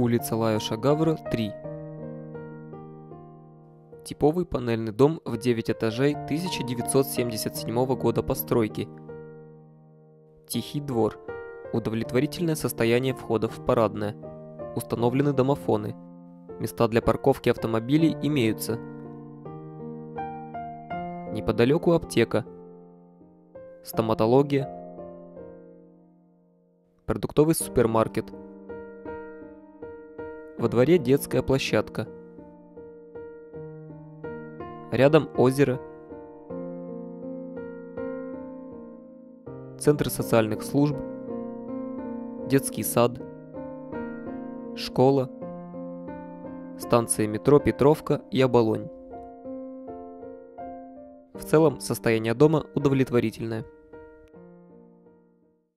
Улица Лаюша Гавра, 3. Типовый панельный дом в 9 этажей 1977 года постройки. Тихий двор. Удовлетворительное состояние входов в парадное. Установлены домофоны. Места для парковки автомобилей имеются. Неподалеку аптека. Стоматология. Продуктовый супермаркет. Во дворе детская площадка. Рядом озеро. Центр социальных служб. Детский сад. Школа. Станции метро Петровка и Оболонь. В целом состояние дома удовлетворительное.